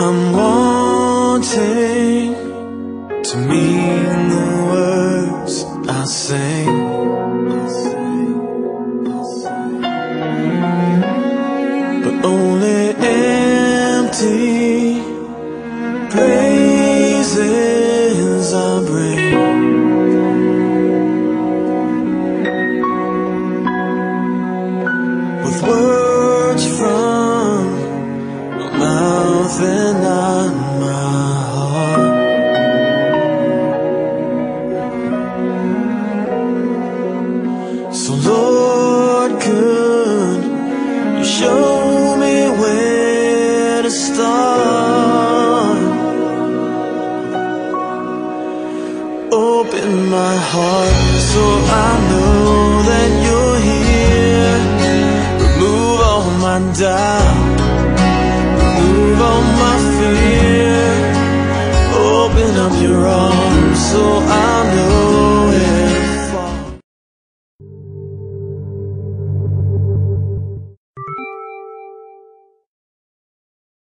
I'm wanting to mean the words I sing. But only and not my heart. So Lord, could you show me where to start? Open my heart so I know that you're here. Remove all my doubt, remove all my fear. Open up your arms so I